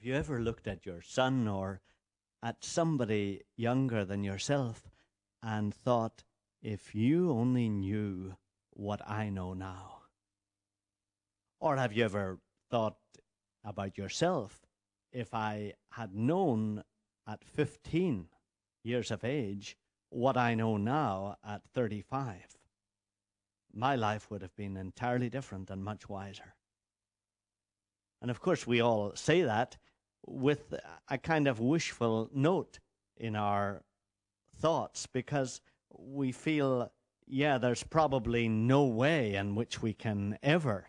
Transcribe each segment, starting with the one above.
Have you ever looked at your son or at somebody younger than yourself and thought, if you only knew what I know now? Or have you ever thought about yourself, if I had known at 15 years of age what I know now at 35, my life would have been entirely different and much wiser. And of course, we all say that with a kind of wishful note in our thoughts because we feel, yeah, there's probably no way in which we can ever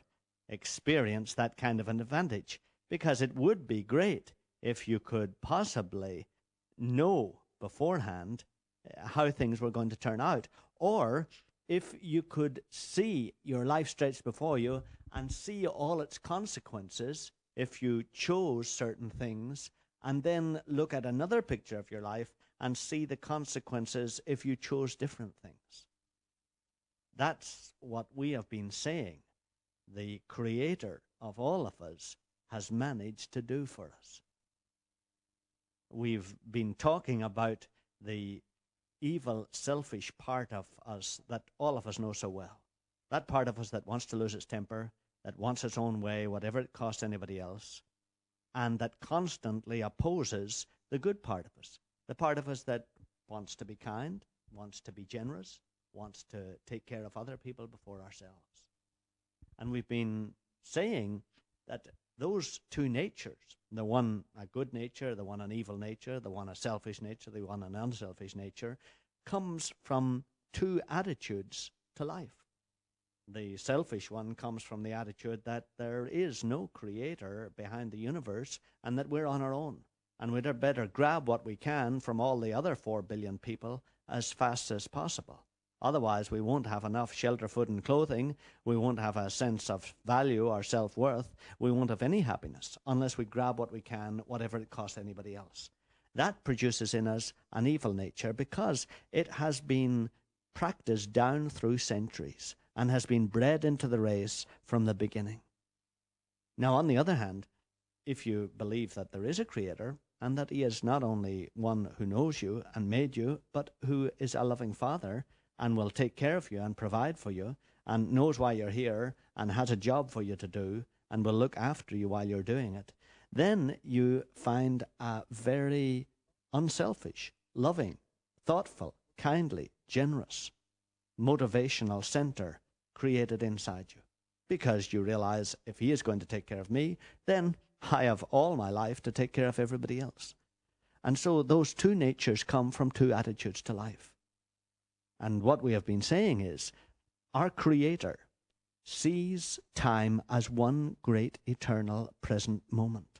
experience that kind of an advantage because it would be great if you could possibly know beforehand uh, how things were going to turn out. Or if you could see your life stretched before you and see all its consequences if you chose certain things, and then look at another picture of your life and see the consequences if you chose different things. That's what we have been saying. The Creator of all of us has managed to do for us. We've been talking about the evil, selfish part of us that all of us know so well. That part of us that wants to lose its temper, that wants its own way, whatever it costs anybody else, and that constantly opposes the good part of us, the part of us that wants to be kind, wants to be generous, wants to take care of other people before ourselves. And we've been saying that those two natures, the one a good nature, the one an evil nature, the one a selfish nature, the one an unselfish nature, comes from two attitudes to life. The selfish one comes from the attitude that there is no creator behind the universe and that we're on our own. And we'd better grab what we can from all the other four billion people as fast as possible. Otherwise, we won't have enough shelter, food, and clothing. We won't have a sense of value or self worth. We won't have any happiness unless we grab what we can, whatever it costs anybody else. That produces in us an evil nature because it has been practiced down through centuries and has been bred into the race from the beginning. Now, on the other hand, if you believe that there is a creator and that he is not only one who knows you and made you, but who is a loving father and will take care of you and provide for you and knows why you're here and has a job for you to do and will look after you while you're doing it, then you find a very unselfish, loving, thoughtful, kindly, generous, motivational center created inside you. Because you realize if he is going to take care of me, then I have all my life to take care of everybody else. And so those two natures come from two attitudes to life. And what we have been saying is our Creator sees time as one great eternal present moment.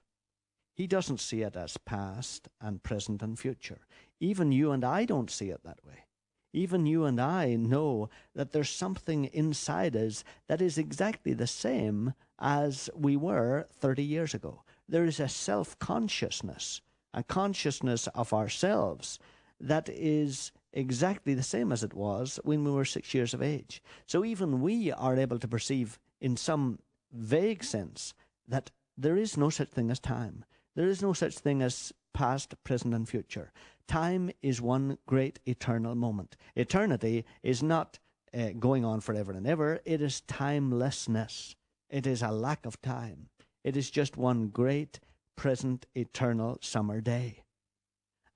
He doesn't see it as past and present and future. Even you and I don't see it that way. Even you and I know that there's something inside us that is exactly the same as we were 30 years ago. There is a self consciousness, a consciousness of ourselves that is exactly the same as it was when we were six years of age. So even we are able to perceive, in some vague sense, that there is no such thing as time. There is no such thing as past, present, and future. Time is one great eternal moment. Eternity is not uh, going on forever and ever, it is timelessness. It is a lack of time. It is just one great, present, eternal summer day.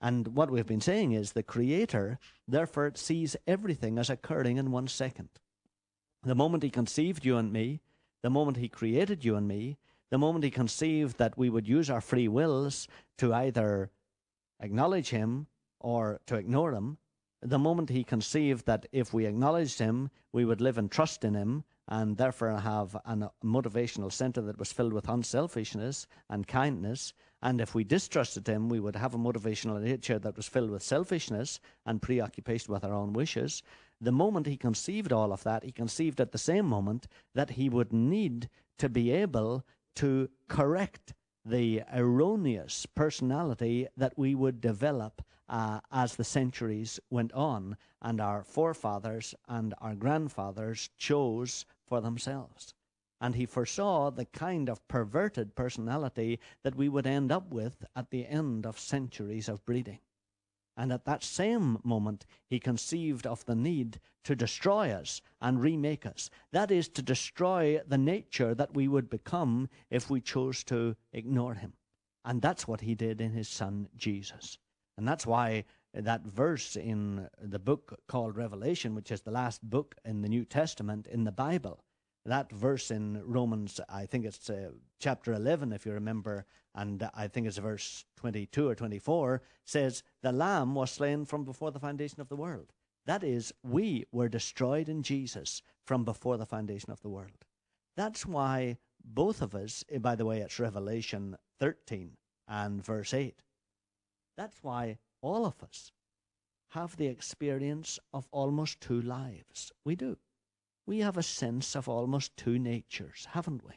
And what we've been saying is the Creator, therefore, sees everything as occurring in one second. The moment He conceived you and me, the moment He created you and me, the moment He conceived that we would use our free wills to either acknowledge him or to ignore him, the moment he conceived that if we acknowledged him, we would live and trust in him, and therefore have a motivational center that was filled with unselfishness and kindness. And if we distrusted him, we would have a motivational nature that was filled with selfishness and preoccupation with our own wishes. The moment he conceived all of that, he conceived at the same moment that he would need to be able to correct the erroneous personality that we would develop uh, as the centuries went on and our forefathers and our grandfathers chose for themselves. And he foresaw the kind of perverted personality that we would end up with at the end of centuries of breeding. And at that same moment, he conceived of the need to destroy us and remake us. That is, to destroy the nature that we would become if we chose to ignore him. And that's what he did in his son Jesus. And that's why that verse in the book called Revelation, which is the last book in the New Testament in the Bible, that verse in Romans, I think it's uh, chapter 11, if you remember, and I think it's verse 22 or 24, says, The Lamb was slain from before the foundation of the world. That is, we were destroyed in Jesus from before the foundation of the world. That's why both of us, eh, by the way, it's Revelation 13 and verse 8. That's why all of us have the experience of almost two lives. We do we have a sense of almost two natures, haven't we?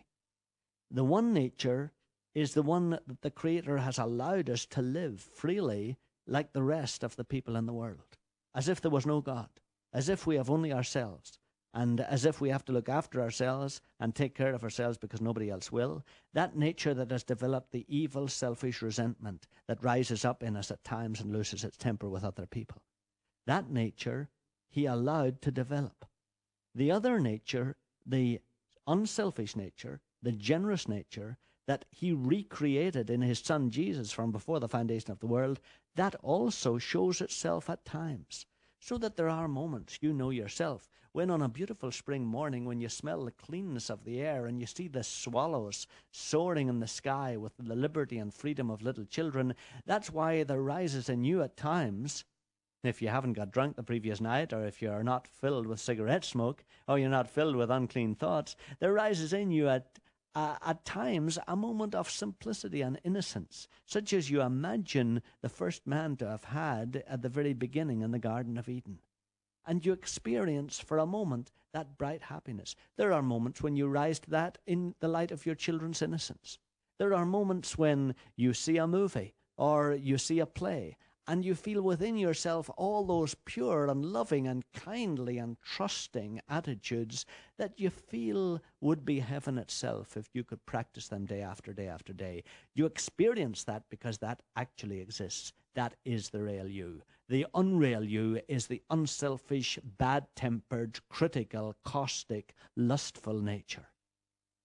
The one nature is the one that the Creator has allowed us to live freely like the rest of the people in the world, as if there was no God, as if we have only ourselves, and as if we have to look after ourselves and take care of ourselves because nobody else will. That nature that has developed the evil, selfish resentment that rises up in us at times and loses its temper with other people. That nature he allowed to develop. The other nature, the unselfish nature, the generous nature that he recreated in his son Jesus from before the foundation of the world, that also shows itself at times. So that there are moments, you know yourself, when on a beautiful spring morning, when you smell the cleanness of the air and you see the swallows soaring in the sky with the liberty and freedom of little children, that's why there rises in you at times if you haven't got drunk the previous night, or if you're not filled with cigarette smoke, or you're not filled with unclean thoughts, there rises in you at, uh, at times a moment of simplicity and innocence, such as you imagine the first man to have had at the very beginning in the Garden of Eden. And you experience for a moment that bright happiness. There are moments when you rise to that in the light of your children's innocence. There are moments when you see a movie or you see a play and you feel within yourself all those pure and loving and kindly and trusting attitudes that you feel would be heaven itself if you could practice them day after day after day. You experience that because that actually exists. That is the real you. The unreal you is the unselfish, bad tempered, critical, caustic, lustful nature.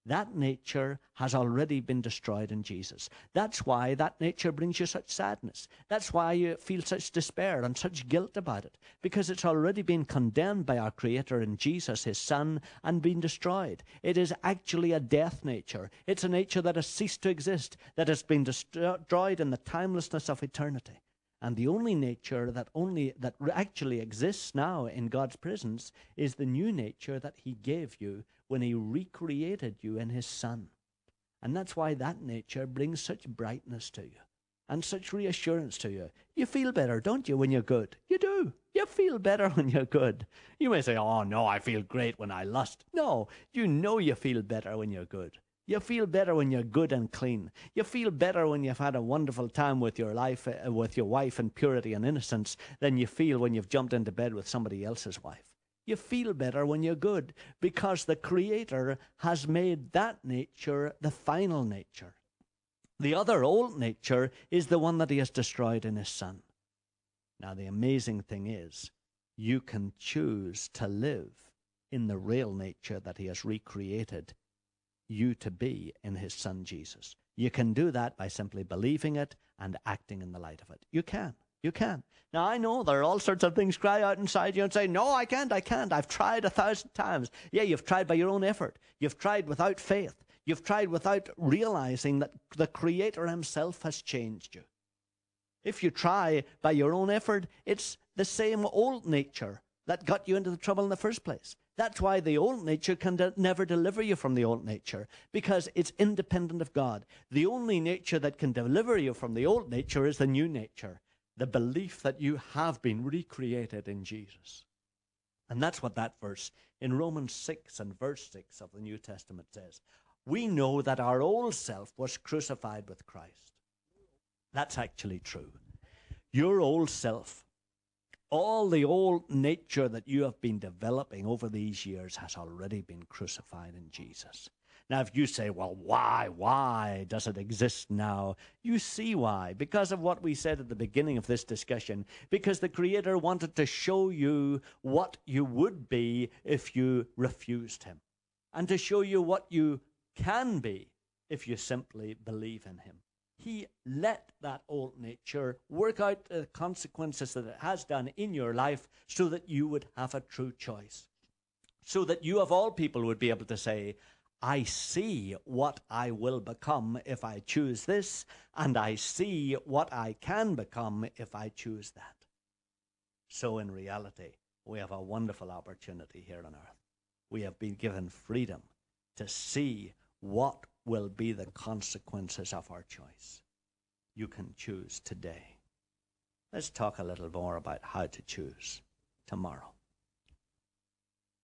That nature has already been destroyed in Jesus. That's why that nature brings you such sadness. That's why you feel such despair and such guilt about it, because it's already been condemned by our Creator in Jesus, His Son, and been destroyed. It is actually a death nature. It's a nature that has ceased to exist, that has been destroyed in the timelessness of eternity. And the only nature that only that actually exists now in God's presence is the new nature that He gave you when He recreated you in His Son. And that's why that nature brings such brightness to you and such reassurance to you. You feel better, don't you, when you're good? You do. You feel better when you're good. You may say, oh, no, I feel great when I lust. No, you know you feel better when you're good. You feel better when you're good and clean. You feel better when you've had a wonderful time with your life, uh, with your wife in purity and innocence than you feel when you've jumped into bed with somebody else's wife. You feel better when you're good because the Creator has made that nature the final nature. The other old nature is the one that He has destroyed in His Son. Now, the amazing thing is, you can choose to live in the real nature that He has recreated you to be in His Son Jesus. You can do that by simply believing it and acting in the light of it. You can. You can. Now, I know there are all sorts of things cry out inside you and say, No, I can't, I can't. I've tried a thousand times. Yeah, you've tried by your own effort. You've tried without faith. You've tried without realizing that the Creator Himself has changed you. If you try by your own effort, it's the same old nature that got you into the trouble in the first place. That's why the old nature can de- never deliver you from the old nature, because it's independent of God. The only nature that can deliver you from the old nature is the new nature the belief that you have been recreated in Jesus. And that's what that verse in Romans 6 and verse 6 of the New Testament says. We know that our old self was crucified with Christ. That's actually true. Your old self, all the old nature that you have been developing over these years, has already been crucified in Jesus. Now, if you say, well, why, why does it exist now? You see why. Because of what we said at the beginning of this discussion. Because the Creator wanted to show you what you would be if you refused Him, and to show you what you can be if you simply believe in Him. He let that old nature work out the consequences that it has done in your life so that you would have a true choice. So that you, of all people, would be able to say, I see what I will become if I choose this, and I see what I can become if I choose that. So, in reality, we have a wonderful opportunity here on earth. We have been given freedom to see what will be the consequences of our choice. You can choose today. Let's talk a little more about how to choose tomorrow.